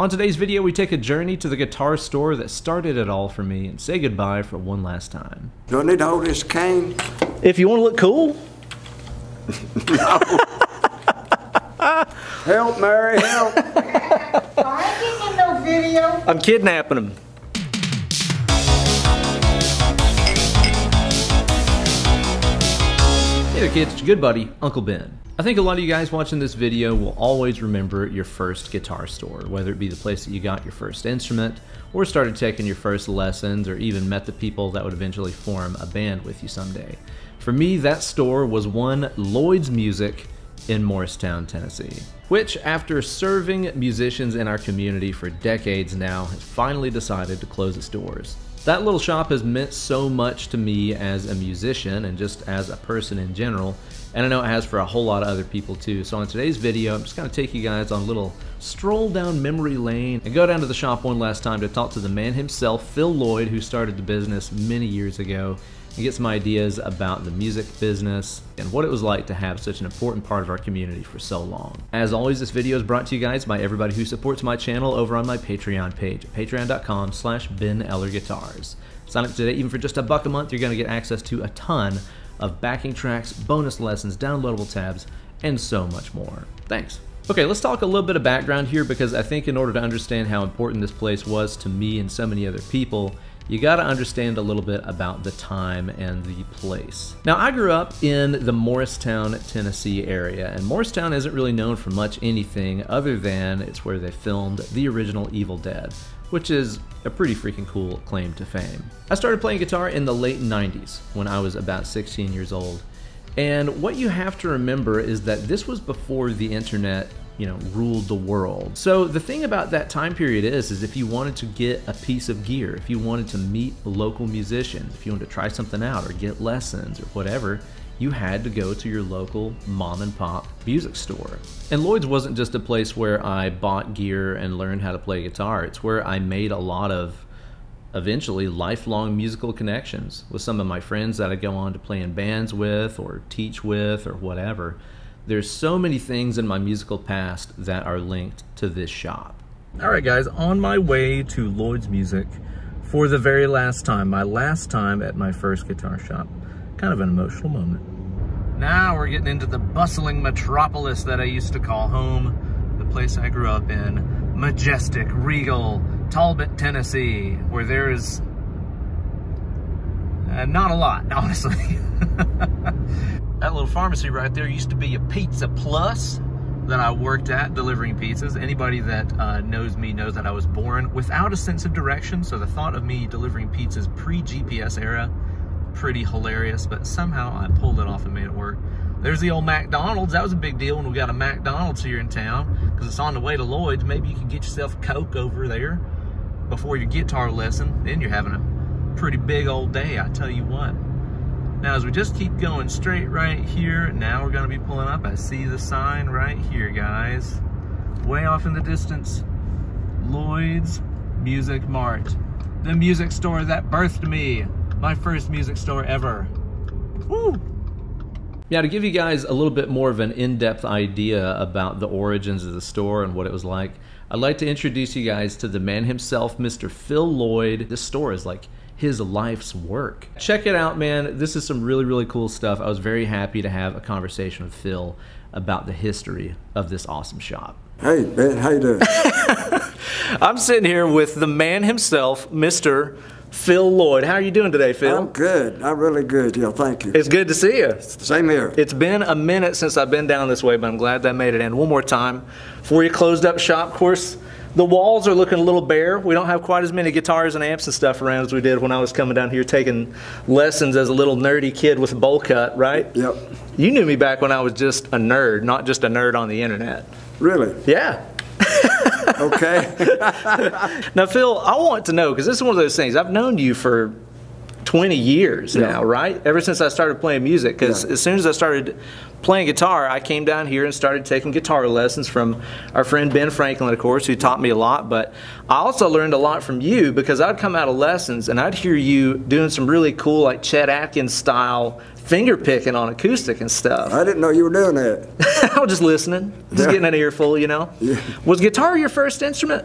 On today's video, we take a journey to the guitar store that started it all for me and say goodbye for one last time. Do I need to hold this cane? If you want to look cool, Help, Mary, help. I ain't getting no video. I'm kidnapping him. Hey there kids, it's your good buddy, Uncle Ben. I think a lot of you guys watching this video will always remember your first guitar store, whether it be the place that you got your first instrument, or started taking your first lessons, or even met the people that would eventually form a band with you someday. For me, that store was one Lloyd's Music in Morristown, Tennessee, which, after serving musicians in our community for decades now, has finally decided to close its doors. That little shop has meant so much to me as a musician and just as a person in general, and I know it has for a whole lot of other people too. So in today's video, I'm just going to take you guys on a little stroll down memory lane and go down to the shop one last time to talk to the man himself, Phil Lloyd, who started the business many years ago, and get some ideas about the music business and what it was like to have such an important part of our community for so long. As always, this video is brought to you guys by everybody who supports my channel over on my Patreon page, patreon.com slash Guitars. Sign up today, even for just a buck a month, you're going to get access to a ton of backing tracks, bonus lessons, downloadable tabs, and so much more. Thanks. Okay, let's talk a little bit of background here because I think in order to understand how important this place was to me and so many other people, you got to understand a little bit about the time and the place. Now, I grew up in the Morristown, Tennessee area, and Morristown isn't really known for much anything other than it's where they filmed the original Evil Dead, which is a pretty freaking cool claim to fame. I started playing guitar in the late 90s when I was about 16 years old. And what you have to remember is that this was before the internet you know, ruled the world. So the thing about that time period is, is if you wanted to get a piece of gear, if you wanted to meet local musicians, if you wanted to try something out or get lessons or whatever, you had to go to your local mom and pop music store. And Lloyd's wasn't just a place where I bought gear and learned how to play guitar. It's where I made a lot of eventually lifelong musical connections with some of my friends that I go on to play in bands with or teach with or whatever. There's so many things in my musical past that are linked to this shop. All right, guys, on my way to Lloyd's Music for the very last time, my last time at my first guitar shop. Kind of an emotional moment. Now we're getting into the bustling metropolis that I used to call home, the place I grew up in, majestic, regal, Talbott, Tennessee, where there is uh, not a lot, honestly. that little pharmacy right there used to be a Pizza Plus that I worked at delivering pizzas. Anybody that uh, knows me knows that I was born without a sense of direction, so the thought of me delivering pizzas pre-GPS era, pretty hilarious, but somehow I pulled it off and made it work. There's the old McDonald's. That was a big deal when we got a McDonald's here in town because it's on the way to Lloyd's. Maybe you could get yourself a Coke over there before your guitar lesson. Then you're having a pretty big old day, I tell you what. Now, as we just keep going straight right here, now we're gonna be pulling up. I see the sign right here, guys. Way off in the distance, Lloyd's Music Mart. The music store that birthed me. My first music store ever. Woo! Yeah, to give you guys a little bit more of an in-depth idea about the origins of the store and what it was like, I'd like to introduce you guys to the man himself, Mr. Phil Lloyd. This store is like his life's work. Check it out, man. This is some really, really cool stuff. I was very happy to have a conversation with Phil about the history of this awesome shop. Hey, Ben, how you doing? I'm sitting here with the man himself, Mr. Phil Lloyd. How are you doing today, Phil? I'm good. I'm really good. Yeah, thank you. It's good to see you. Same here. It's been a minute since I've been down this way, but I'm glad that I made it in. One more time before you closed up shop. Of course, the walls are looking a little bare. We don't have quite as many guitars and amps and stuff around as we did when I was coming down here taking lessons as a little nerdy kid with a bowl cut, right? Yep. You knew me back when I was just a nerd, not just a nerd on the internet. Really? Yeah. Okay. Now, Phil, I want to know because this is one of those things. I've known you for 20 years Yeah. now, right? Ever since I started playing music. Because Yeah. as soon as I started playing guitar, I came down here and started taking guitar lessons from our friend Ben Franklin, of course, who taught me a lot. But I also learned a lot from you because I'd come out of lessons and I'd hear you doing some really cool, like Chet Atkins style finger picking on acoustic and stuff. I didn't know you were doing that. I was just listening, just Yeah. getting an earful, you know. Yeah. Was guitar your first instrument?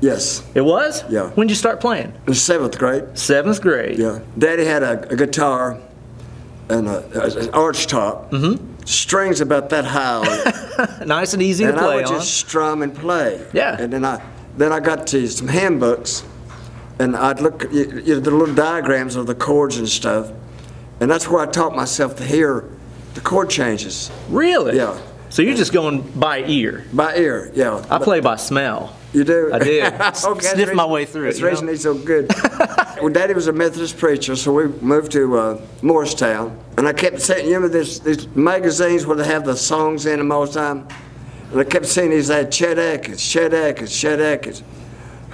Yes. It was? Yeah. When did you start playing? In seventh grade. Seventh grade. Yeah. Daddy had a, a guitar and a, an arch top. Mm-hmm. Strings about that high. Nice and easy and to I play would on. just strum and play. Yeah. And then I then I got to some handbooks, and I'd look at you know, the little diagrams of the chords and stuff, and that's where I taught myself to hear the chord changes Really? Yeah. So you're just going by ear. by ear. Yeah. I play by smell. You do? I did. okay, that's Sniff my way through it, That's reason he's so good. well, Daddy was a Methodist preacher, so we moved to uh, Morristown. And I kept saying, you know, this, these magazines where they have the songs in them all the time? And I kept seeing these ad Chet Atkins, Chet Atkins, Chet Atkins.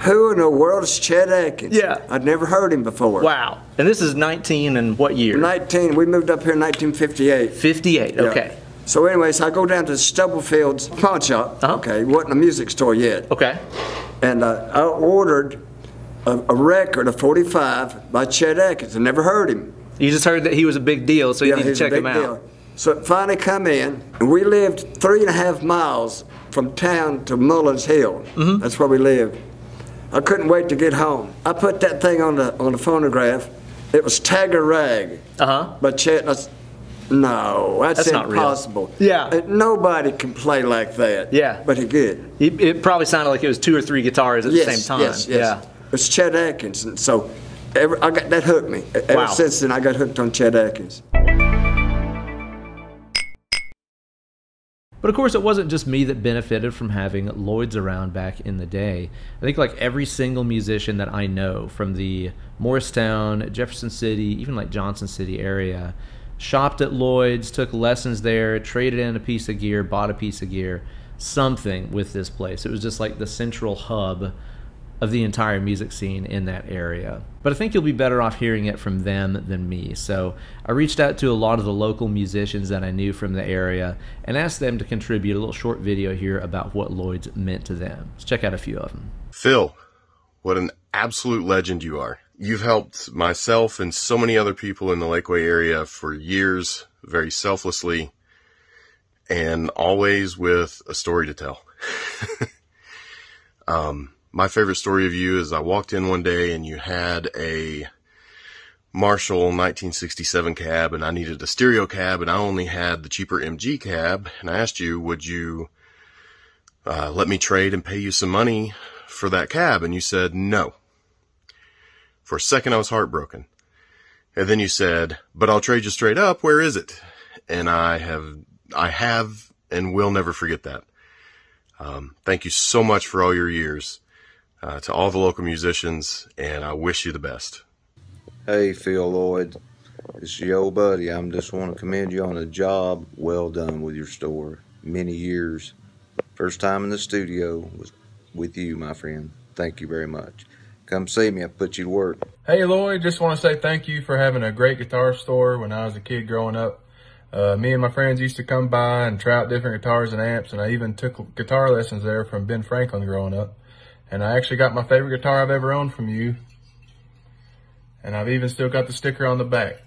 Who in the world is Chet Atkins? Yeah. I'd never heard him before. Wow. And this is 19 and what year? 19, we moved up here in 1958. 58. Yeah. So, anyways, I go down to Stubblefield's pawn shop. Uh-huh. Okay, wasn't a music store yet. Okay. and uh, I ordered a, a record of 45 by Chet Atkins. I never heard him. You just heard that he was a big deal, so you need to check him out. deal. So it finally come in, and we lived three and a half miles from town to Mullins Hill. Mm-hmm. That's where we lived. I couldn't wait to get home. I put that thing on the on the phonograph. It was Tiger Rag Uh huh. by Chet. And I s- no, that's, That's not real. impossible. Yeah. Uh, nobody can play like that. Yeah. But he could. It, it probably sounded like it was two or three guitars at yes, the same time. Yes, yes. Yeah. It's Chet Atkins, and so ever, I got that hooked me. E- Ever since then, I got hooked on Chet Atkins. But of course, it wasn't just me that benefited from having Lloyd's around back in the day. I think like every single musician that I know from the Morristown, Jefferson City, even like Johnson City area, shopped at Lloyd's, took lessons there, traded in a piece of gear, bought a piece of gear, something with this place. It was just like the central hub of the entire music scene in that area. But I think you'll be better off hearing it from them than me. So I reached out to a lot of the local musicians that I knew from the area and asked them to contribute a little short video here about what Lloyd's meant to them. Let's check out a few of them. Phil, what an absolute legend you are. You've helped myself and so many other people in the Lakeway area for years, very selflessly, and always with a story to tell. um, my favorite story of you is I walked in one day and you had a Marshall 1967 cab and I needed a stereo cab and I only had the cheaper MG cab and I asked you, would you uh, let me trade and pay you some money for that cab? And you said no. For a second, I was heartbroken. And then you said, but I'll trade you straight up. Where is it? And I have, I have and will never forget that. Um, thank you so much for all your years, uh, to all the local musicians, and I wish you the best. Hey, Phil Lloyd. Is your old buddy. I'm just want to commend you on a job well done with your store. Many years. First time in the studio was with you, my friend. Thank you very much. Come see me. I'll put you to work. Hey Lloyd, just want to say thank you for having a great guitar store when I was a kid growing up. Uh, me and my friends used to come by and try out different guitars and amps, and I even took guitar lessons there from Ben Franklin growing up. And I actually got my favorite guitar I've ever owned from you. And I've even still got the sticker on the back.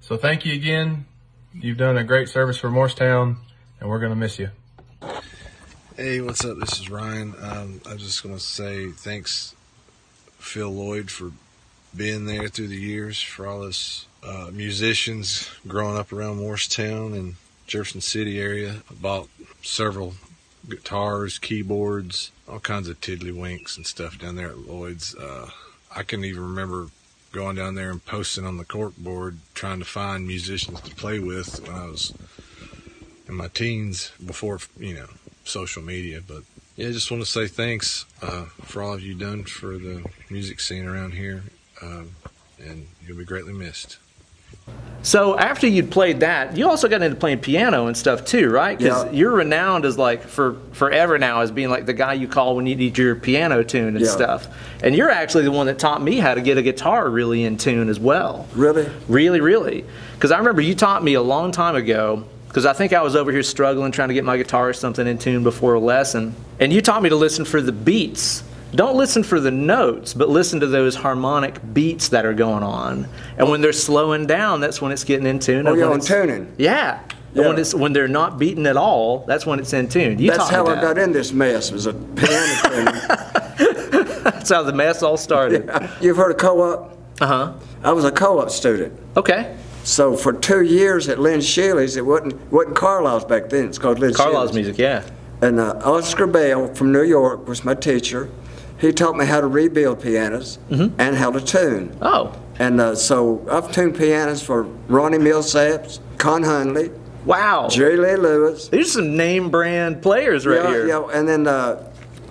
So thank you again. You've done a great service for Morristown, and we're going to miss you. Hey, what's up? This is Ryan. Um, I was just going to say thanks, Phil Lloyd, for being there through the years, for all us uh, musicians growing up around Morristown and Jefferson City area. I bought several guitars, keyboards, all kinds of tiddlywinks and stuff down there at Lloyd's. Uh, I can even remember going down there and posting on the cork board trying to find musicians to play with when I was in my teens before, you know, social media. But yeah, I just want to say thanks uh, for all of you done for the music scene around here. Um, and you'll be greatly missed. So after you'd played that, you also got into playing piano and stuff too, right? Because Yeah. you're renowned as like for forever now as being like the guy you call when you need your piano tune and Yeah. stuff. And you're actually the one that taught me how to get a guitar really in tune as well. Really? Really, really. Because I remember you taught me a long time ago. Because I think I was over here struggling trying to get my guitar or something in tune before a lesson. And you taught me to listen for the beats. Don't listen for the notes, but listen to those harmonic beats that are going on. And when they're slowing down, that's when it's getting in tune. Oh, yeah, when on tuning. Yeah. And When it's when they're not beating at all, that's when it's in tune. You That's how I got in this mess. It was a piano tuner. That's how the mess all started. You've heard of co-op? Uh huh. I was a co-op student. Okay. So for two years at Lynn Shealy's, it wasn't wasn't Carlisle's back then. It's called Lynn Carlisle's music, yeah. And uh, Oscar Bell from New York was my teacher. He taught me how to rebuild pianos Mm-hmm. and how to tune. Oh, And uh, so I've tuned pianos for Ronnie Millsaps, Con Hunley, wow. Jerry Lee Lewis. These are some name brand players right yeah, here. yeah, and then uh,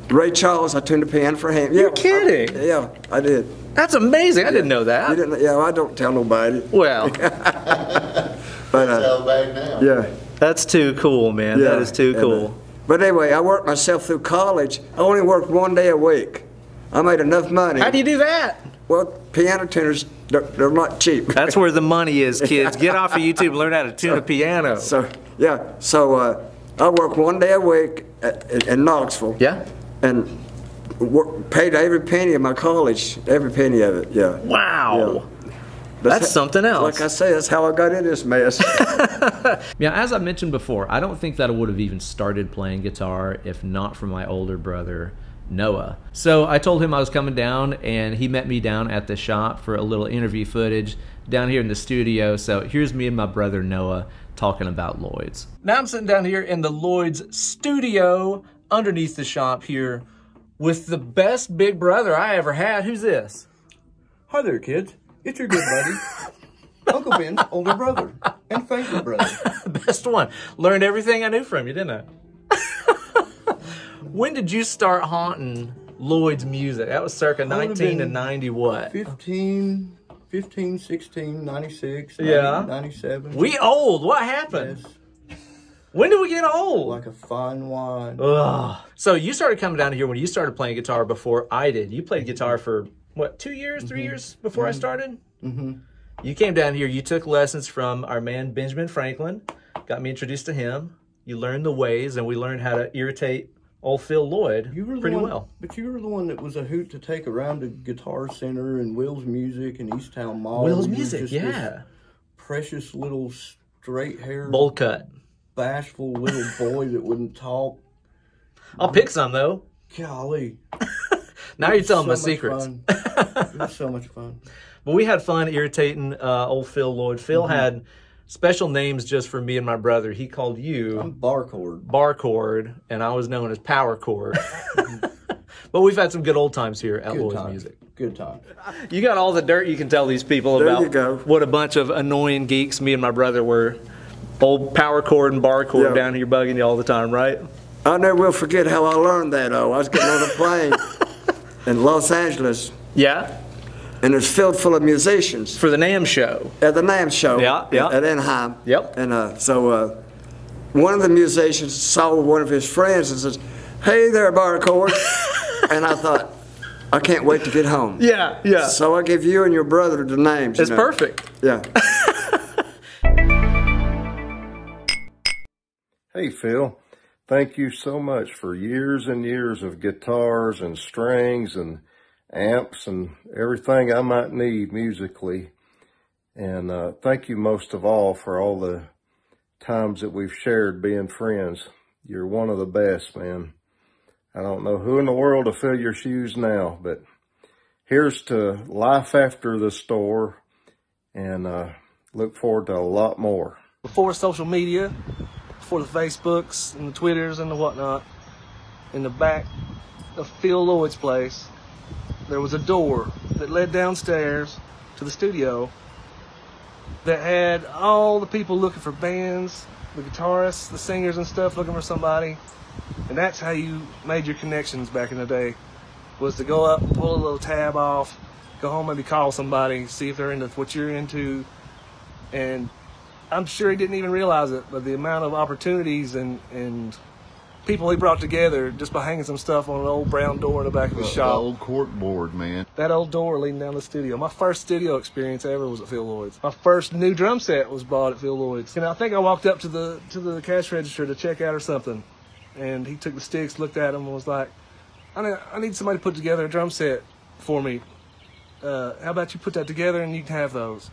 Ray Charles, I tuned a piano for him. You're yeah, kidding. I, yeah, I did. That's amazing. I didn't know You that. didn't? Yeah, I don't tell nobody. Well, But uh, Tell now. yeah. that's too cool, man. Yeah, that is too and, uh, cool. But anyway, I worked myself through college. I only worked one day a week. I made enough money. How do you do that? Well, piano tuners, they're, they're not cheap. That's where the money is, kids. Get off of YouTube and learn how to tune a piano. so, yeah, so uh, I worked one day a week at, in, in Knoxville. Yeah. And work, paid every penny of my college, every penny of it, yeah. Wow. That's, That's something else. Like I say, that's how I got in this mess. Yeah, as I mentioned before, I don't think that I would have even started playing guitar if not for my older brother, Noah. So I told him I was coming down, and he met me down at the shop for a little interview footage down here in the studio. So here's me and my brother, Noah, talking about Lloyd's. Now I'm sitting down here in the Lloyd's studio underneath the shop here with the best big brother I ever had. Who's this? Hi there, kids. It's your good buddy, Uncle Ben's older brother and favorite brother. best one. Learned everything I knew from you, didn't I? when did you start haunting Lloyd's music? That was circa would've 19 to been 90 what? 15, 15, 16, 96, Yeah. 90, 97. We old. What happened? Yes, When did we get old? like a fine wine. Ugh. So you started coming down here when you started playing guitar before I did. You played guitar for what, two years, 3 years before I started? Mm-hmm. You came down here. You took lessons from our man Benjamin Franklin. Got me introduced to him. You learned the ways, and we learned how to irritate old Phil Lloyd You were pretty one, well. But you were the one that was a hoot to take around to Guitar Center and Will's Music and East Towne Mall. Will's music, yeah. Precious little straight hair, Bowl cut. bashful little boy that wouldn't talk. I'll pick some though. Golly. Now you're telling so my much secrets. fun. it was so much fun. But we had fun irritating uh, old Phil Lloyd. Phil Mm-hmm. had special names just for me and my brother. He called I'm you barcode. Bar Chord, and I was known as Power Chord. but we've had some good old times here at Good Lloyd's time. Music. Good time. You got all the dirt you can tell these people There about you go. what a bunch of annoying geeks me and my brother were. Old Power Chord and Bar Chord Yeah. down here bugging you all the time, right? I never will forget how I learned that, oh. I was getting on a plane in Los Angeles, Yeah. and it's filled full of musicians For the NAMM show. at the NAMM show Yeah, yeah. at Anaheim. Yep. And uh, so uh, one of the musicians saw one of his friends and says, Hey there, Bar Chord. and I thought, I can't wait to get home. Yeah, yeah. So I give you and your brother the names. you It's know. perfect. Yeah. Hey, Phil. Thank you so much for years and years of guitars and strings and amps and everything I might need musically. And uh, thank you most of all for all the times that we've shared being friends. You're one of the best, man. I don't know who in the world to fill your shoes now, but here's to life after the store and uh, look forward to a lot more. before social media, before the Facebooks and the Twitters and the whatnot, in the back of Phil Lloyd's place, there was a door that led downstairs to the studio that had all the people looking for bands, the guitarists, the singers and stuff looking for somebody. And that's how you made your connections back in the day, was to go up, pull a little tab off, go home, maybe call somebody, see if they're into what you're into, and I'm sure he didn't even realize it, but the amount of opportunities and, and people he brought together just by hanging some stuff on an old brown door in the back of his The shop. old cork board, man. That old door leading down the studio. My first studio experience ever was at Phil Lloyd's. My first new drum set was bought at Phil Lloyd's. And I think I walked up to the to the cash register to check out or something, and he took the sticks, looked at them, and was like, "I need, I need somebody to put together a drum set for me. Uh, how about you put that together and you can have those?"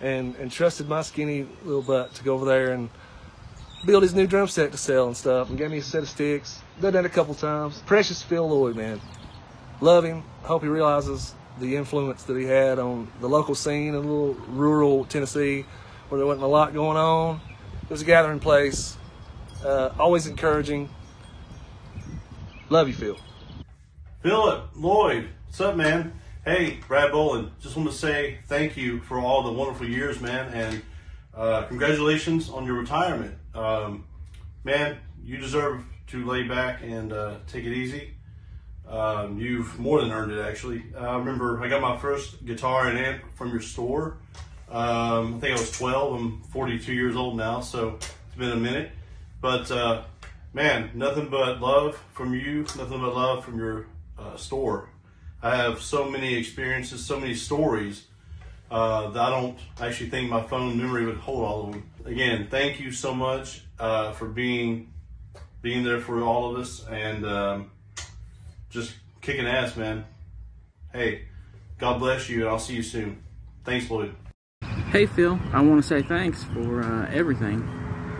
And and trusted my skinny little butt to go over there and build his new drum set to sell and stuff, and gave me a set of sticks. Done that a couple times. Precious Phil Lloyd, man. Love him. Hope he realizes the influence that he had on the local scene in a little rural Tennessee, where there wasn't a lot going on. It was a gathering place. Uh, always encouraging. Love you, Phil. Philip, Lloyd, what's up, man? Hey, Brad Boland, just want to say thank you for all the wonderful years, man, and uh, congratulations on your retirement. Um, man, you deserve to lay back and uh, take it easy. Um, you've more than earned it, actually. I remember I got my first guitar and amp from your store. Um, I think I was 12. I'm 42 years old now, so it's been a minute. But uh, man, nothing but love from you, nothing but love from your uh, store. I have so many experiences, so many stories uh, that I don't actually think my phone memory would hold all of them. Again, thank you so much uh, for being being there for all of us and um, just kicking ass, man. Hey, God bless you, and I'll see you soon. Thanks, Lloyd. Hey, Phil. I want to say thanks for uh, everything.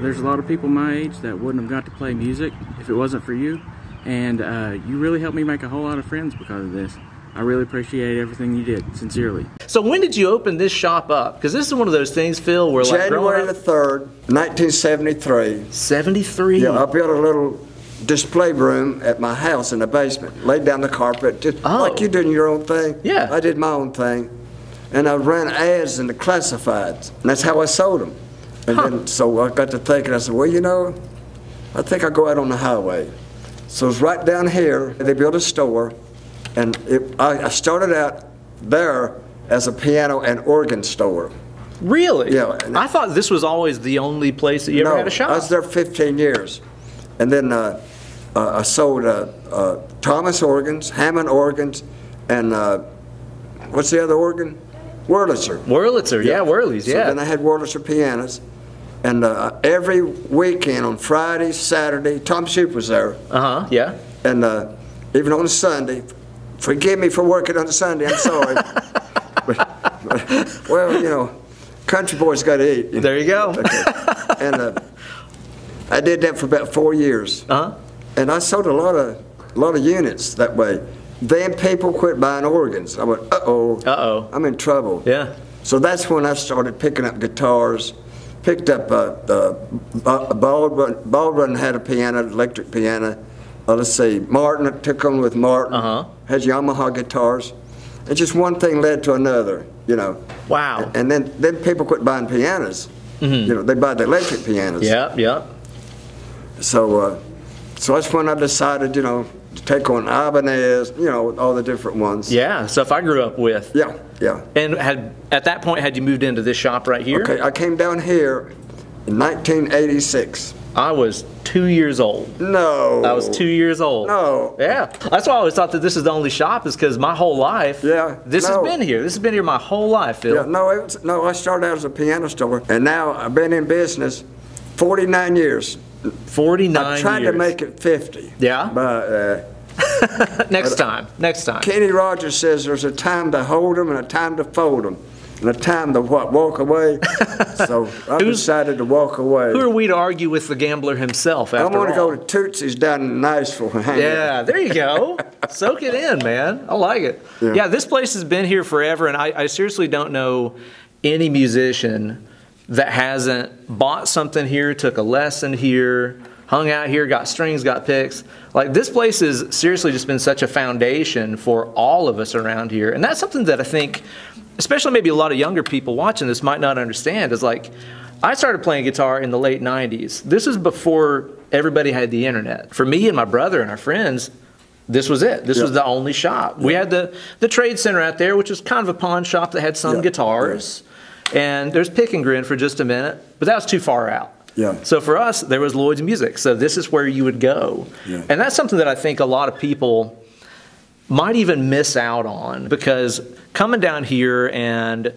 There's a lot of people my age that wouldn't have got to play music if it wasn't for you, and uh, you really helped me make a whole lot of friends because of this. I really appreciate everything you did, sincerely. So when did you open this shop up? Because this is one of those things, Phil, where like January the 3rd, 1973. 73? Yeah, I built a little display room at my house in the basement. Laid down the carpet, just Oh. like you're doing your own thing. Yeah. I did my own thing. And I ran ads in the classifieds. And that's how I sold them. And then, so I got to thinking, I said, well, you know, I think I'll go out on the highway. So it's right down here. They built a store. And it, I, I started out there as a piano and organ store. Really? Yeah. I thought this was always the only place that you ever had a shop. I was there 15 years. And then uh, uh, I sold uh, uh, Thomas organs, Hammond organs, and uh, what's the other organ? Wurlitzer. Wurlitzer, yeah, Wurlies, So yeah. then I had Wurlitzer pianos. And uh, every weekend on Friday, Saturday, Tom Shoup was there. Uh huh, yeah. And uh, even on Sunday, forgive me for working on Sunday, I'm sorry. but, but, well, you know, country boys got to eat. There you go. and uh, I did that for about four years. Uh-huh. And I sold a lot of a lot of units that way. Then people quit buying organs. I went, uh oh. Uh oh. I'm in trouble. Yeah. So that's when I started picking up guitars. Picked up uh, uh, Ba- Baldwin. Baldwin had a piano, electric piano. Uh, let's see, Martin. Took on with Martin. Uh-huh. Had Yamaha guitars. And just one thing led to another, you know. Wow. And then then people quit buying pianos. Mhm. You know, they buy the electric pianos. Yeah, yeah. So, uh, so that's when I decided, you know, to take on Ibanez, you know, all the different ones. Yeah, stuff I grew up with. Yeah, yeah. And had at that point had you moved into this shop right here? Okay, I came down here in 1986. I was two years old. No. I was two years old. No. Yeah. That's why I always thought that this is the only shop, is because my whole life. Yeah. This no. has been here. This has been here my whole life, Phil. Yeah, no, it was, no, I started out as a piano store, and now I've been in business 49 years. 49 I tried years. to make it 50. Yeah? But uh, Next time. Next time. Kenny Rogers says there's a time to hold them and a time to fold them, a time to what, walk away. so I decided to walk away. Who are we to argue with the gambler himself I want to go to Tootsie's down in Nashville. and hang out. Yeah, there you go. Soak it in, man. I like it. Yeah. Yeah, this place has been here forever, and I, I seriously don't know any musician that hasn't bought something here, took a lesson here, hung out here, got strings, got picks. Like this place has seriously just been such a foundation for all of us around here, and that's something that I think, especially maybe a lot of younger people watching this might not understand. Is like, I started playing guitar in the late '90s. This is before everybody had the internet. For me and my brother and our friends, this was it. This was the only shop. We had the the trade center out there, which was kind of a pawn shop that had some Yeah. guitars. And there's Pick and Grin for just a minute, but that was too far out. Yeah. So for us, there was Lloyd's Music. So this is where you would go. Yeah. And that's something that I think a lot of people might even miss out on because coming down here and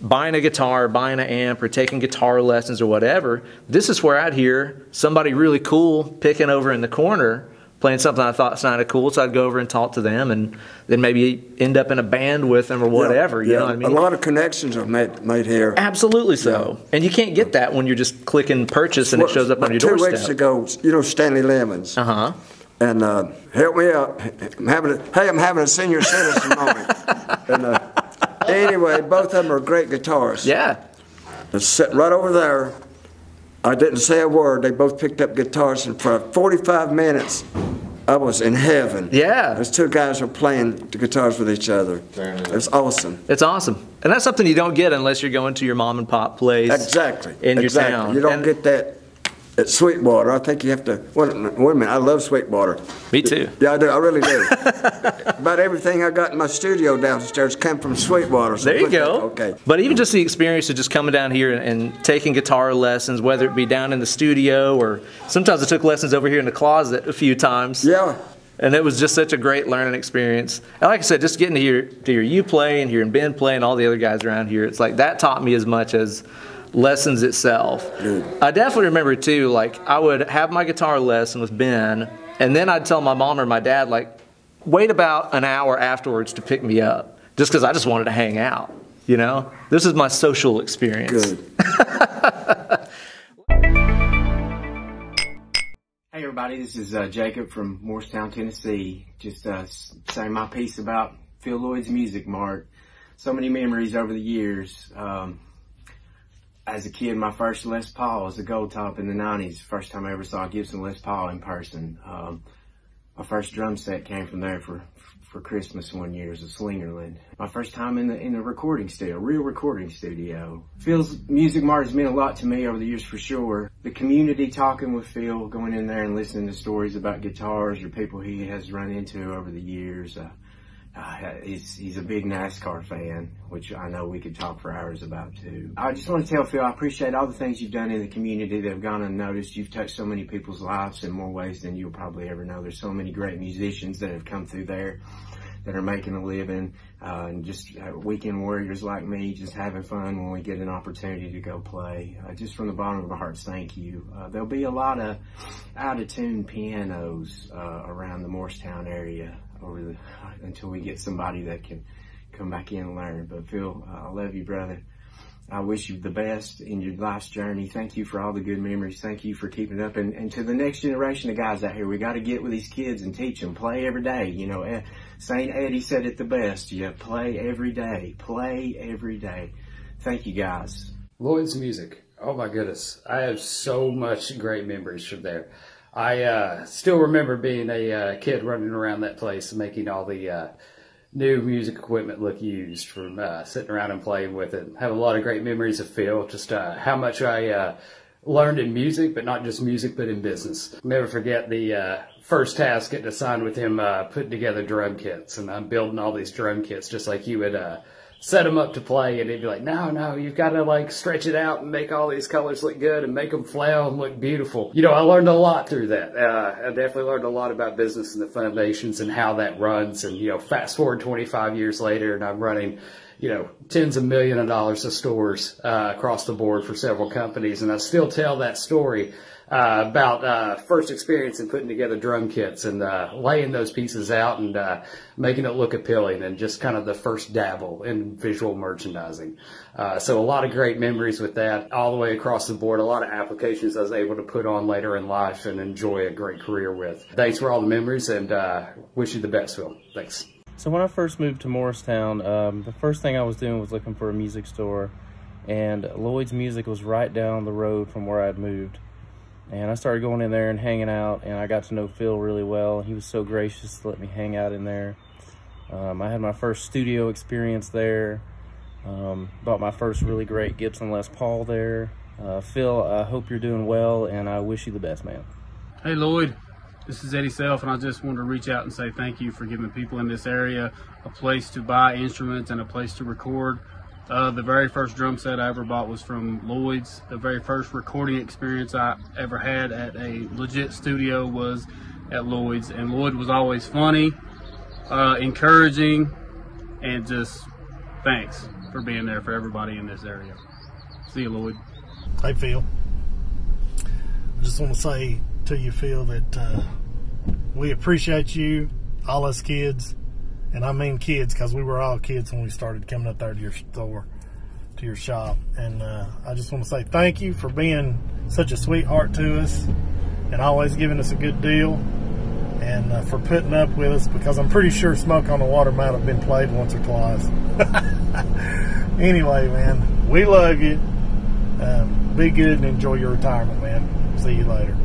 buying a guitar, buying an amp, or taking guitar lessons or whatever, this is where I'd hear somebody really cool picking over in the corner playing something I thought sounded cool, so I'd go over and talk to them, and then maybe end up in a band with them or whatever. Yeah, you yeah. know what I mean? A lot of connections are made made here. Absolutely so. And you can't get that when you're just clicking purchase and it shows up on your Two doorstep. weeks ago, you know Stanley Lemons. Uh huh. And uh, help me out. I'm having a, hey, I'm having a senior citizen moment. And uh, anyway, both of them are great guitarists. Yeah. They're sitting right over there. I didn't say a word. They both picked up guitars, and for 45 minutes, I was in heaven. Yeah. Those two guys were playing the guitars with each other. It was awesome. It's awesome. And that's something you don't get unless you're going to your mom and pop place. Exactly. In your exactly. town. You don't And- get that Uh, at Sweetwater. I think you have to. Wait a minute. Wait a minute. I love Sweetwater. Me too. Yeah, I do. I really do. About everything I got in my studio downstairs come from Sweetwater. so There you put that- go. Okay. But even just the experience of just coming down here and, and taking guitar lessons, whether it be down in the studio or sometimes I took lessons over here in the closet a few times. Yeah. And it was just such a great learning experience. And like I said, just getting to hear to hear you play and hearing Ben play and all the other guys around here, it's like that taught me as much as lessons itself. I definitely remember too, like I would have my guitar lesson with Ben, and then I'd tell my mom or my dad, like, wait about an hour afterwards to pick me up, just because I just wanted to hang out. You know, this is my social experience. Good. Hey everybody, this is uh, Jacob from Morristown, Tennessee. Just uh, s- saying my piece about Phil Lloyd's Music Mart. So many memories over the years. Um, as a kid, my first Les Paul was a gold top in the 90s. First time I ever saw a Gibson Les Paul in person. Um, my first drum set came from there for for Christmas one year as a Slingerland. My first time in the in the recording studio, real recording studio. Phil's Music Mart has meant a lot to me over the years for sure. The community talking with Phil, going in there and listening to stories about guitars or people he has run into over the years. Uh, uh, he's, he's a big NASCAR fan, which I know we could talk for hours about too. I just want to tell Phil, I appreciate all the things you've done in the community that have gone unnoticed. You've touched so many people's lives in more ways than you'll probably ever know. There's so many great musicians that have come through there that are making a living, uh, and just uh, weekend warriors like me, just having fun when we get an opportunity to go play. Uh, just from the bottom of my heart, thank you. Uh, there'll be a lot of out of tune pianos uh, around the Morristown area over the until we get somebody that can come back in and learn. But Phil, I love you, brother. I wish you the best in your life's journey. Thank you for all the good memories. Thank you for keeping it up. And, and to the next generation of guys out here, we got to get with these kids and teach them. Play every day. You know, eh, St. Eddie said it the best. You play every day. Play every day. Thank you, guys. Lloyd's Music. Oh my goodness. I have so much great memories from there. I uh, still remember being a uh, kid running around that place making all the uh, new music equipment look used from uh, sitting around and playing with it. Have a lot of great memories of Phil, just uh, how much I uh, learned in music, but not just music, but in business. Never forget the first task getting assigned with him putting together drum kits, and I'm building all these drum kits just like you would set them up to play, and he'd be like, "No, no, you've got to like stretch it out and make all these colors look good and make them flail and look beautiful." You know, I learned a lot through that. Uh, I definitely learned a lot about business and the foundations and how that runs. And you know, fast forward 25 years later, and I'm running you know, tens of million of dollars of stores uh, across the board for several companies, and I still tell that story uh, about uh, first experience in putting together drum kits and uh, laying those pieces out and uh, making it look appealing, and just kind of the first dabble in visual merchandising. Uh, so a lot of great memories with that, all the way across the board. A lot of applications I was able to put on later in life and enjoy a great career with. Thanks for all the memories, and wish you the best, Phil. Thanks. So when I first moved to Morristown, um, the first thing I was doing was looking for a music store, and Lloyd's Music was right down the road from where I'd moved. And I started going in there and hanging out, and I got to know Phil really well. He was so gracious to let me hang out in there. Um, I had my first studio experience there. Um, bought my first really great Gibson Les Paul there. Uh, Phil, I hope you're doing well, and I wish you the best, man. Hey Lloyd, this is Eddie Self, and I just wanted to reach out and say thank you for giving people in this area a place to buy instruments and a place to record. Uh, the very first drum set I ever bought was from Lloyd's. The very first recording experience I ever had at a legit studio was at Lloyd's, and Lloyd was always funny, uh, encouraging, and just thanks for being there for everybody in this area. See you, Lloyd. Hey, Phil. I just want to say to you, Phil, that uh, we appreciate you, all us kids, and I mean kids because we were all kids when we started coming up there to your store, to your shop. And uh, I just want to say thank you for being such a sweetheart to us and always giving us a good deal and uh, for putting up with us because I'm pretty sure Smoke on the Water might have been played once or twice. anyway, man, we love you. Um, be good and enjoy your retirement, man. See you later.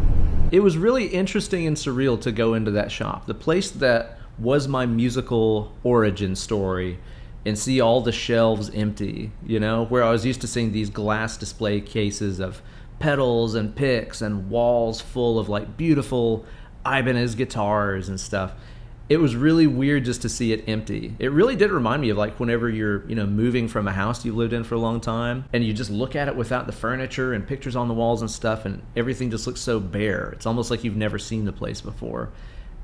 It was really interesting and surreal to go into that shop. The place that was my musical origin story and see all the shelves empty, you know, where I was used to seeing these glass display cases of pedals and picks and walls full of like beautiful Ibanez guitars and stuff. It was really weird just to see it empty. It really did remind me of like whenever you're, you know, moving from a house you've lived in for a long time and you just look at it without the furniture and pictures on the walls and stuff and everything just looks so bare. It's almost like you've never seen the place before.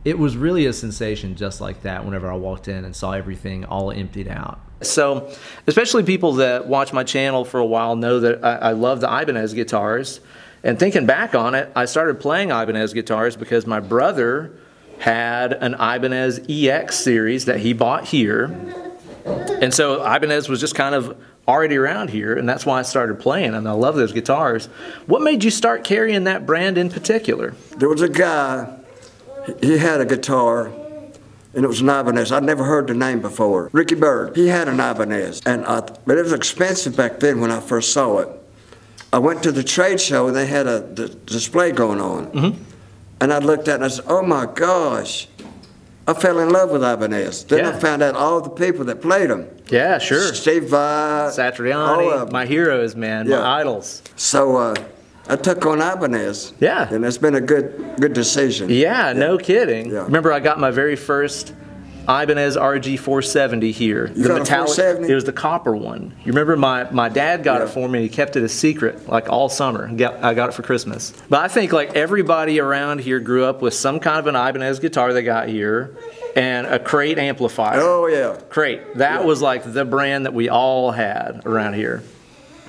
It was really a sensation just like that whenever I walked in and saw everything all emptied out. So, especially people that watch my channel for a while know that I, I love the Ibanez guitars. And thinking back on it, I started playing Ibanez guitars because my brother had an Ibanez EX series that he bought here. And so Ibanez was just kind of already around here, and that's why I started playing, and I love those guitars. What made you start carrying that brand in particular? There was a guy, he had a guitar, and it was an Ibanez. I'd never heard the name before. Ricky Bird. He had an Ibanez, and I, but it was expensive back then when I first saw it. I went to the trade show, and they had a display going on. Mm-hmm. And I looked at it and I said, oh my gosh. I fell in love with Ibanez. Then Yeah. I found out all the people that played them. Yeah, sure. Steve Vai. Satriani, all of 'em. my heroes, man, Yeah. my idols. So uh, I took on Ibanez. Yeah. And it's been a good good decision. Yeah, no kidding. Remember, I got my very first Ibanez RG 470 here. You got a 470? It was the copper one. You remember my, my dad got it for me. He kept it a secret like all summer. I got it for Christmas. But I think like everybody around here grew up with some kind of an Ibanez guitar they got here and a crate amplifier. Oh yeah. Crate. That was like the brand that we all had around here.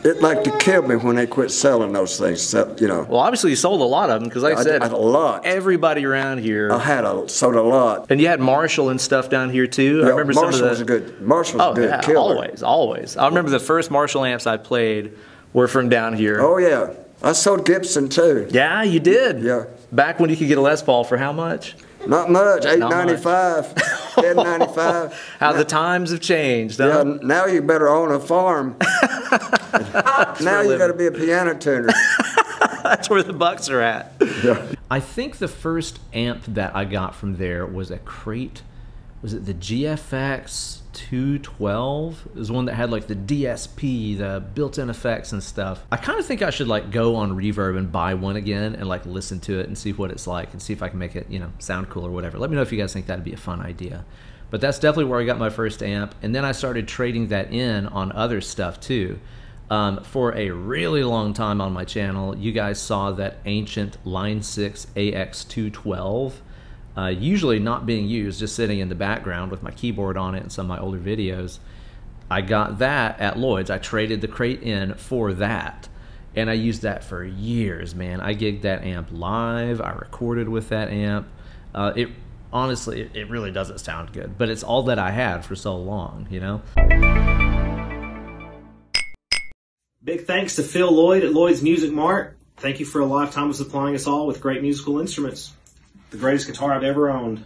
It like to kill me when they quit selling those things. So, you know. Well, obviously you sold a lot of them because like I I said, had a lot. Everybody around here. I had a sold a lot. And you had Marshall and stuff down here too. I remember Marshall some of the. was a good. Marshall was oh a good yeah, killer. always, always. I remember the first Marshall amps I played were from down here. Oh yeah, I sold Gibson too. Yeah, you did. Yeah. Back when you could get a Les Paul for how much? Not much. Eight ninety five. Ten ninety five. How the times have changed. Huh? Yeah, now you better own a farm. now you got to be a piano tuner. That's where the bucks are at. Yeah. I think the first amp that I got from there was a crate. Was it the GFX 212? It was one that had like the DSP, the built-in effects and stuff. I kind of think I should like go on Reverb and buy one again and like listen to it and see what it's like and see if I can make it, you know, sound cool or whatever. Let me know if you guys think that'd be a fun idea. But that's definitely where I got my first amp, and then I started trading that in on other stuff too. Um, for a really long time on my channel, you guys saw that ancient Line 6 AX212, uh, usually not being used, just sitting in the background with my keyboard on it and some of my older videos. I got that at Lloyd's. I traded the crate in for that. And I used that for years, man. I gigged that amp live. I recorded with that amp. Uh, it honestly, it, it really doesn't sound good, but it's all that I had for so long, you know? Big thanks to Phil Lloyd at Lloyd's Music Mart. Thank you for a lifetime of supplying us all with great musical instruments. The greatest guitar I've ever owned.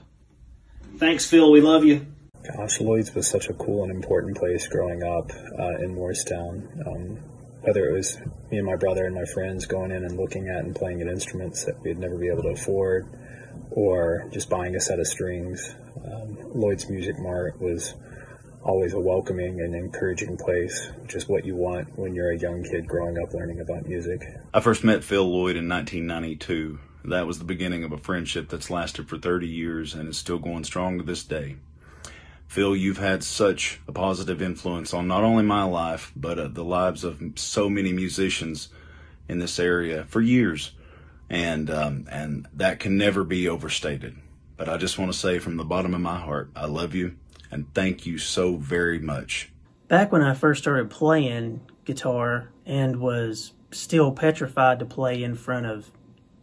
Thanks, Phil. We love you. Gosh, Lloyd's was such a cool and important place growing up uh, in Morristown. Um, whether it was me and my brother and my friends going in and looking at and playing at instruments that we'd never be able to afford, or just buying a set of strings, um, Lloyd's Music Mart was always a welcoming and encouraging place, which is what you want when you're a young kid growing up learning about music. I first met Phil Lloyd in 1992. That was the beginning of a friendship that's lasted for 30 years and is still going strong to this day. Phil, you've had such a positive influence on not only my life, but uh, the lives of so many musicians in this area for years. And, um, and that can never be overstated. But I just want to say from the bottom of my heart, I love you and thank you so very much. Back when I first started playing guitar and was still petrified to play in front of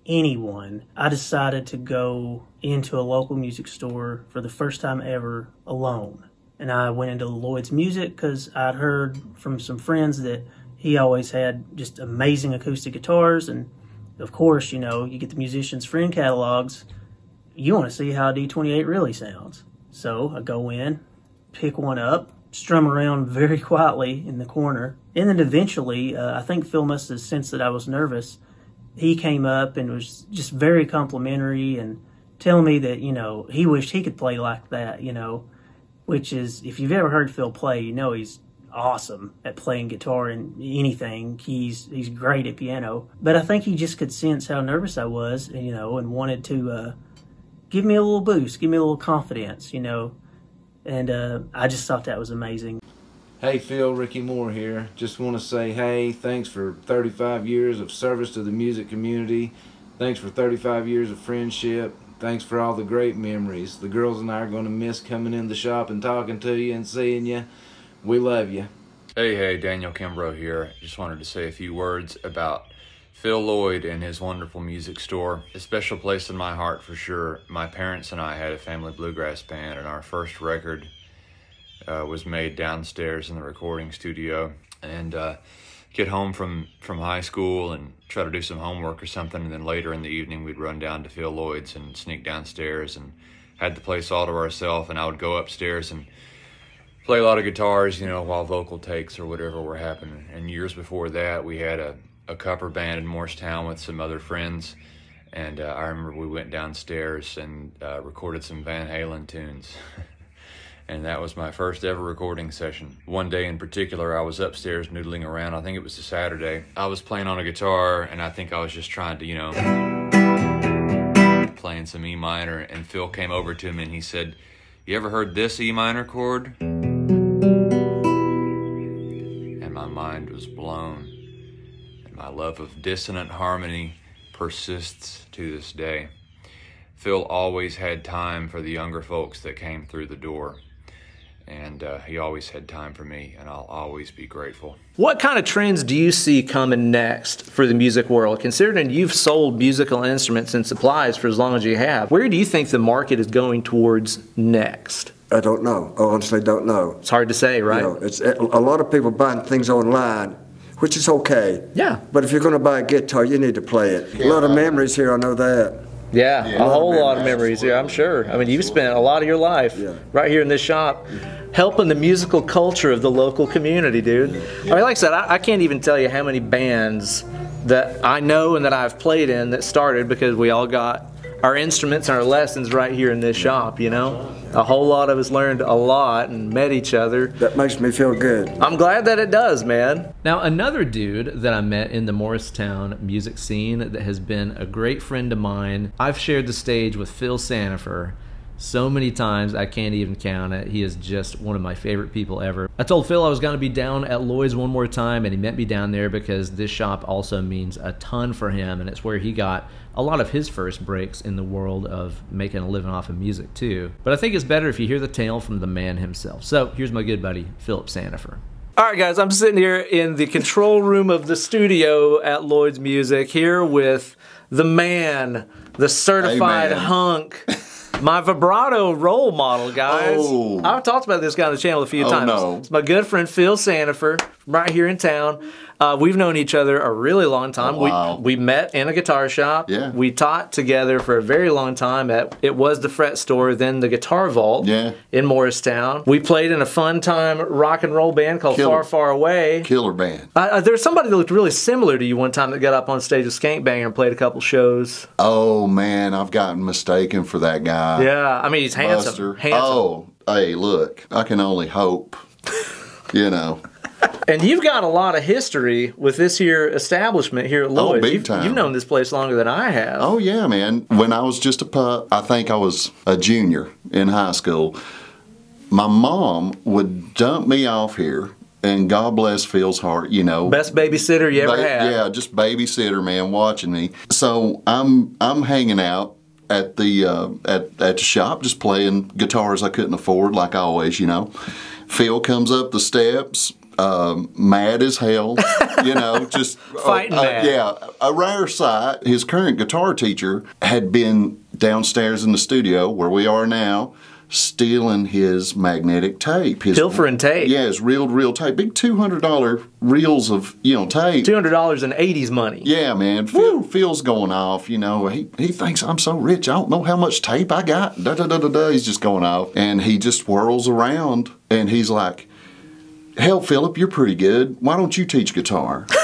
anyone, I decided to go into a local music store for the first time ever alone. And I went into Lloyd's Music because I'd heard from some friends that he always had just amazing acoustic guitars. And of course, you know, you get the musician's friend catalogs. You want to see how D28 really sounds. So I go in, pick one up, strum around very quietly in the corner. And then eventually, uh, I think Phil must have sensed that I was nervous. He came up and was just very complimentary and telling me that, you know, he wished he could play like that, you know, which is, if you've ever heard Phil play, you know he's awesome at playing guitar and anything. He's he's great at piano. But I think he just could sense how nervous I was, you know, and wanted to uh, give me a little boost, give me a little confidence, you know. And uh, I just thought that was amazing. Hey Phil, Ricky Moore here. Just want to say hey, thanks for 35 years of service to the music community. Thanks for 35 years of friendship. Thanks for all the great memories. The girls and I are going to miss coming in the shop and talking to you and seeing you. We love you. Hey, hey, Daniel Kimbrough here. Just wanted to say a few words about Phil Lloyd and his wonderful music store. A special place in my heart for sure. My parents and I had a family bluegrass band, and our first record uh, was made downstairs in the recording studio. And uh, get home from, from high school and try to do some homework or something, and then later in the evening we'd run down to Phil Lloyd's and sneak downstairs and had the place all to ourselves, and I would go upstairs and play a lot of guitars, you know, while vocal takes or whatever were happening. And years before that, we had a, a cover band in Morristown with some other friends. And uh, I remember we went downstairs and uh, recorded some Van Halen tunes. and that was my first ever recording session. One day in particular, I was upstairs noodling around. I think it was a Saturday. I was playing on a guitar, and I think I was just trying to, you know, playing some E minor. And Phil came over to me and he said, You ever heard this E minor chord? And my mind was blown, and my love of dissonant harmony persists to this day. Phil always had time for the younger folks that came through the door. And uh, he always had time for me, and I'll always be grateful. What kind of trends do you see coming next for the music world? Considering you've sold musical instruments and supplies for as long as you have, where do you think the market is going towards next? I don't know. I honestly don't know. It's hard to say, right? You know, it's a lot of people buying things online, which is okay. Yeah. But if you're going to buy a guitar, you need to play it. Yeah. A lot of memories here. I know that. Yeah, yeah. a, whole lot of, lot of memories. Yeah, I'm sure. I mean, you've spent a lot of your life yeah. right here in this shop, helping the musical culture of the local community, dude. I mean, like I said, I, I can't even tell you how many bands that I know and that I've played in that started because we all got our instruments and our lessons right here in this shop, you know? A whole lot of us learned a lot and met each other. That makes me feel good. I'm glad that it does, man. Now, another dude that I met in the Morristown music scene that has been a great friend of mine, I've shared the stage with Phil Sanifer so many times I can't even count it. He is just one of my favorite people ever. I told Phil I was going to be down at Lloyd's one more time, and he met me down there because this shop also means a ton for him, and it's where he got a lot of his first breaks in the world of making a living off of music too. But I think it's better if you hear the tale from the man himself. So here's my good buddy, Philip Sanifer. All right, guys, I'm sitting here in the control room of the studio at Lloyd's Music here with the man, the certified Amen. hunk my vibrato role model, guys. Oh. I've talked about this guy on the channel a few oh, times. No. It's my good friend Phil Sanifer, right here in town. Uh, we've known each other a really long time. Oh, wow. We we met in a guitar shop. Yeah. We taught together for a very long time at it was the Fret Store, then the Guitar Vault. Yeah. In Morristown, we played in a fun time rock and roll band called Killer. Far Far Away. Killer band. Uh, there was somebody that looked really similar to you one time that got up on stage with Skank Banger and played a couple shows. Oh man, I've gotten mistaken for that guy. Yeah, I mean he's handsome. Buster. Handsome. Oh, hey, look, I can only hope. you know. And you've got a lot of history with this here establishment here at Lloyd's. Oh, big you've, time. You've known this place longer than I have. Oh yeah, man. When I was just a pup, I think I was a junior in high school. My mom would dump me off here, and God bless Phil's heart, you know. Best babysitter you ever Ba- had. Yeah, just babysitter, man, watching me. So I'm I'm hanging out at the uh, at at the shop, just playing guitars I couldn't afford, like always, you know. Phil comes up the steps, um, mad as hell, you know, just Fighting uh, mad. Yeah, a rare sight. His current guitar teacher had been downstairs in the studio where we are now, stealing his magnetic tape. His, Pilfering tape. Yeah, his real, real tape. Big two hundred dollar reels of you know tape. Two hundred dollars in eighties money. Yeah, man. Phil, Phil's going off. You know, he he thinks I'm so rich. I don't know how much tape I got. Da da da da da. He's just going off, and he just whirls around, and he's like. Hell, Philip, you're pretty good. Why don't you teach guitar?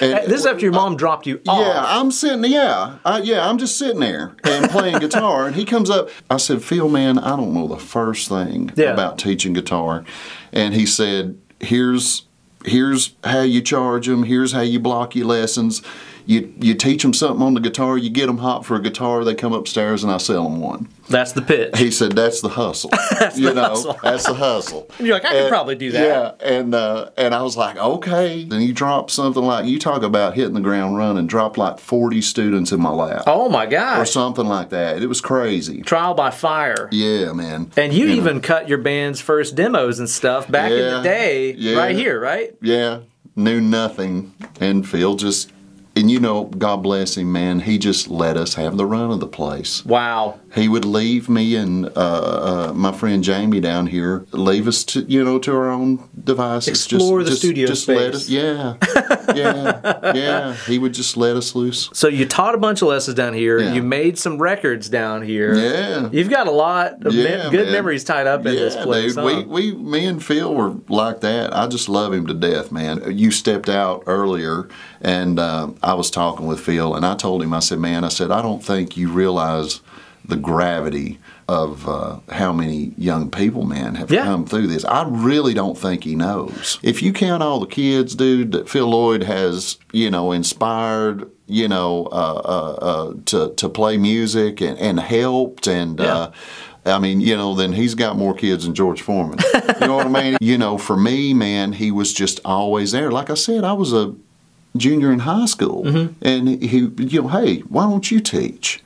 And, this is after your mom dropped you off. Yeah, I'm sitting. Yeah, I, yeah, I'm just sitting there and playing guitar. And he comes up. I said, Phil, man, I don't know the first thing Yeah. about teaching guitar. And he said, here's here's how you charge them. Here's how you block your lessons. You you teach them something on the guitar. You get them hot for a guitar. They come upstairs and I sell them one. That's the pitch. He said, "That's the hustle. you the know, hustle. that's the hustle." And you're like, I could probably do that. Yeah, and uh, and I was like, okay. Then you drop something like you talk about hitting the ground running. Drop like forty students in my lap. Oh my god. Or something like that. It was crazy. Trial by fire. Yeah, man. And you know. even cut your band's first demos and stuff back in the day, yeah. right here, right? Yeah, knew nothing, and Phil just. And you know, God bless him, man. He just let us have the run of the place. Wow. He would leave me and uh, uh, my friend Jamie down here, leave us to you know to our own devices. Explore the studio just Let space. us, yeah, yeah, yeah. He would just let us loose. So you taught a bunch of lessons down here. Yeah. You made some records down here. Yeah. You've got a lot of Yeah, me- good man. memories tied up in yeah, this place. dude. huh? We, we, me and Phil were like that. I just love him to death, man. You stepped out earlier, and uh, I was talking with Phil, and I told him, I said, man, I said, I don't think you realize the gravity of uh, how many young people, man, have Yeah. come through this. I really don't think he knows. If you count all the kids, dude, that Phil Lloyd has, you know, inspired, you know, uh, uh, uh, to to play music and, and helped, and uh, I mean, you know, then he's got more kids than George Foreman. you know what I mean? You know, for me, man, he was just always there. Like I said, I was a junior in high school, Mm-hmm. and he, you know, hey, why don't you teach?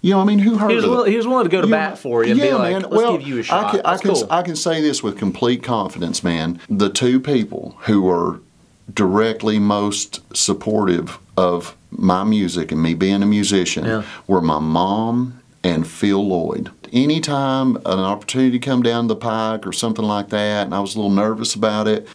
You know, I mean, who heard He was, of willing, he was willing to go to You bat know, for you and yeah, be like, man. let's well, give you a shot. I can, I can, cool. I can say this with complete confidence, man. The two people who are directly most supportive of my music and me being a musician Yeah. were my mom and Phil Lloyd. Anytime an opportunity come down the pike or something like that, and I was a little nervous about it,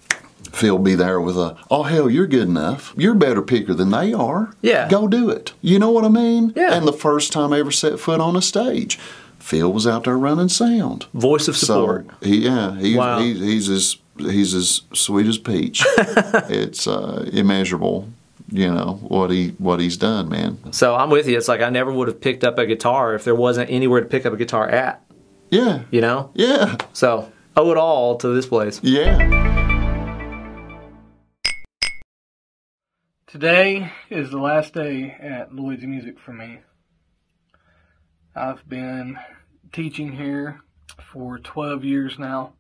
Phil be there with a, oh hell, you're good enough. You're a better picker than they are. Yeah. Go do it. You know what I mean? Yeah. And the first time I ever set foot on a stage, Phil was out there running sound. Voice of support. So he, yeah, he, Wow. he, he's as he's as sweet as peach. it's uh, immeasurable, you know what he what he's done, man. So I'm with you. It's like I never would have picked up a guitar if there wasn't anywhere to pick up a guitar at. Yeah, You know? yeah, So owe it all to this place. yeah. Today is the last day at Lloyd's Music for me. I've been teaching here for 12 years now.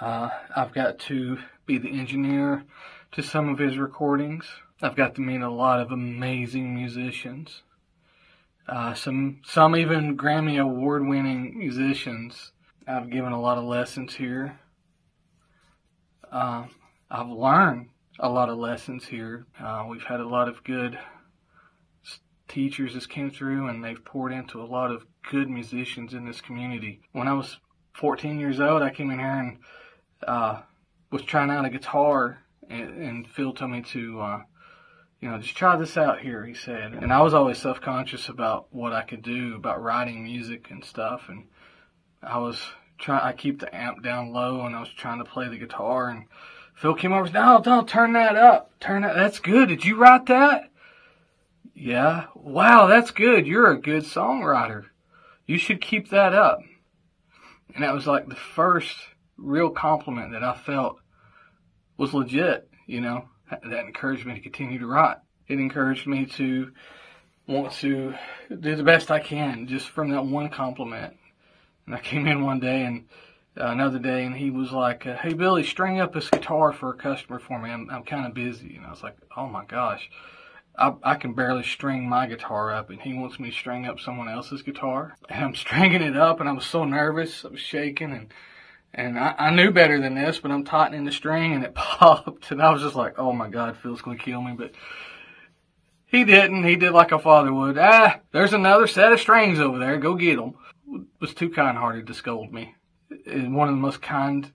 Uh, I've got to be the engineer to some of his recordings. I've got to meet a lot of amazing musicians. Uh, some some even Grammy award winning musicians. I've given a lot of lessons here. Uh, I've learned a lot of lessons here. Uh, we've had a lot of good teachers that came through, and they've poured into a lot of good musicians in this community. When I was 14 years old, I came in here and uh, was trying out a guitar, and, and Phil told me to, uh, you know, just try this out here. He said, and I was always self-conscious about what I could do about writing music and stuff, and I was trying. I keep the amp down low, and I was trying to play the guitar, and Phil came over. No, oh, don't turn that up. Turn that. That's good. Did you write that? Yeah. Wow, that's good. You're a good songwriter. You should keep that up. And that was like the first real compliment that I felt was legit. You know, that encouraged me to continue to write. It encouraged me to want to do the best I can just from that one compliment. And I came in one day and another day, and he was like, uh, "Hey Billy, string up this guitar for a customer for me. I'm I'm kind of busy." And I was like, "Oh my gosh, I I can barely string my guitar up, and he wants me to string up someone else's guitar." And I'm stringing it up, and I was so nervous, I was shaking, and and I, I knew better than this, but I'm tightening the string, and it popped, and I was just like, "Oh my God, Phil's gonna kill me." But He didn't. He did like a father would. Ah, there's another set of strings over there. Go get them. Was too kind-hearted to scold me. And one of the most kind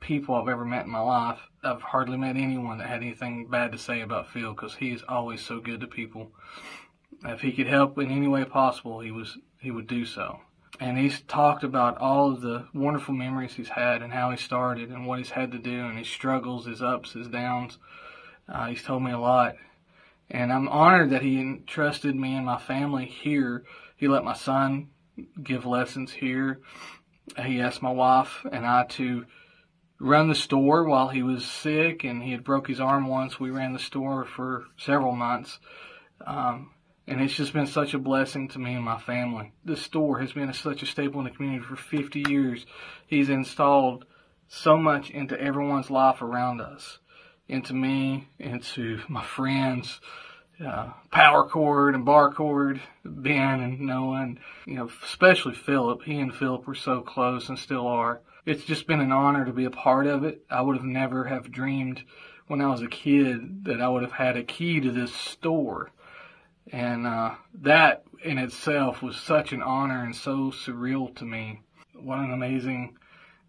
people I've ever met in my life. I've hardly met anyone that had anything bad to say about Phil because he is always so good to people. If he could help in any way possible, he was he would do so. And he's talked about all of the wonderful memories he's had and how he started and what he's had to do and his struggles, his ups, his downs. Uh, he's told me a lot. And I'm honored that he entrusted me and my family here. He let my son give lessons here. He asked my wife and I to run the store while he was sick and he had broke his arm once. We ran the store for several months. Um, and it's just been such a blessing to me and my family. This store has been a, such a staple in the community for 50 years. He's installed so much into everyone's life around us, into me, into my friends, uh, Power Chord and Bar Chord, Ben and Noah, and you know, especially Philip. He and Philip were so close and still are. It's just been an honor to be a part of it. I would have never have dreamed when I was a kid that I would have had a key to this store and uh, that in itself was such an honor and so surreal to me. What an amazing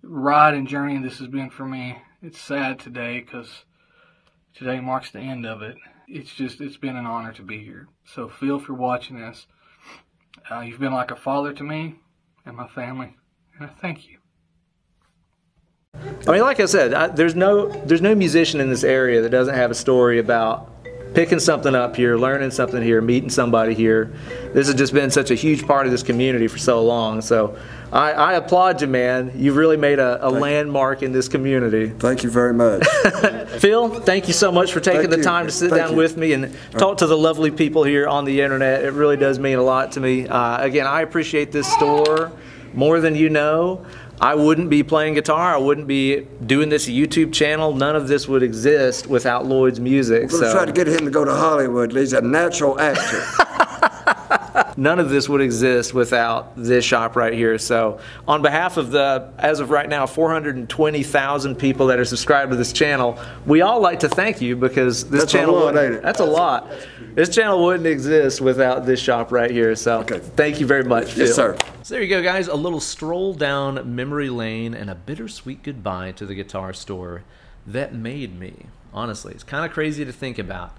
ride and journey this has been for me. It's sad today because today marks the end of it. It's just, it's been an honor to be here. So Phil for watching this. Uh, you've been like a father to me and my family, and I thank you. I mean, like I said, I, there's no there's no musician in this area that doesn't have a story about picking something up here, learning something here, meeting somebody here. This has just been such a huge part of this community for so long. So I, I applaud you, man. You've really made a, a landmark in this community. Thank you very much. Phil, thank you so much for taking Thank the you. time to sit Thank down you. with me and talk to the lovely people here on the internet. It really does mean a lot to me. Uh, again, I appreciate this store more than you know. I wouldn't be playing guitar. I wouldn't be doing this YouTube channel. None of this would exist without Lloyd's music. We're so. try to get him to go to Hollywood. He's a natural actor. none of this would exist without this shop right here. So, on behalf of the, as of right now, 420,000 people that are subscribed to this channel, we all like to thank you because this That's a channel, lot, wouldn't- ain't it? that's a lot. This channel wouldn't exist without this shop right here. So, thank you very much, Phil. Yes, sir. So there you go, guys. A little stroll down memory lane and a bittersweet goodbye to the guitar store that made me. Honestly, it's kind of crazy to think about.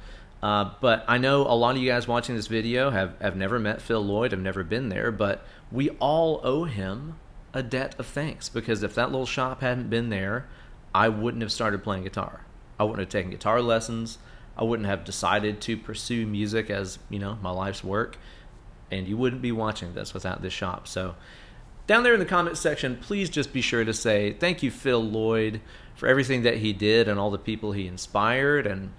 Uh, but I know a lot of you guys watching this video have, have never met Phil Lloyd, have never been there, but we all owe him a debt of thanks because if that little shop hadn't been there, I wouldn't have started playing guitar. I wouldn't have taken guitar lessons. I wouldn't have decided to pursue music as, you know, my life's work. And you wouldn't be watching this without this shop. So down there in the comment section, please just be sure to say thank you, Phil Lloyd, for everything that he did and all the people he inspired and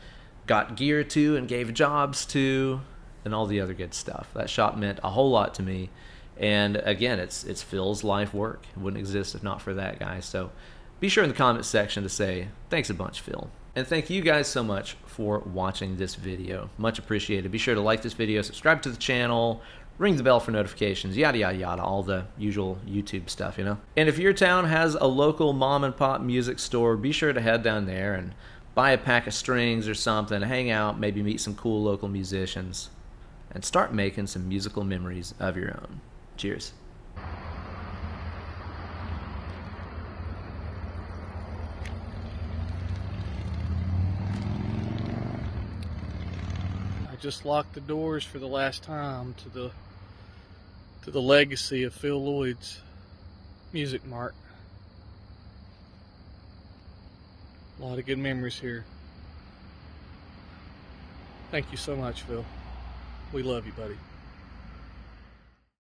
got gear to and gave jobs to and all the other good stuff. That shop meant a whole lot to me. And again, it's it's Phil's life work. It wouldn't exist if not for that guy. So be sure in the comment section to say thanks a bunch, Phil. And thank you guys so much for watching this video. Much appreciated. Be sure to like this video, subscribe to the channel, ring the bell for notifications, yada yada yada, all the usual YouTube stuff, you know. And if your town has a local mom and pop music store, be sure to head down there and buy a pack of strings or something, hang out, maybe meet some cool local musicians, and start making some musical memories of your own. Cheers. I just locked the doors for the last time to the to the legacy of Phil Lloyd's Music Mart. A lot of good memories here. Thank you so much, Phil. We love you, buddy.